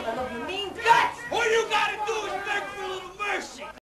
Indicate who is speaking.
Speaker 1: Kalau.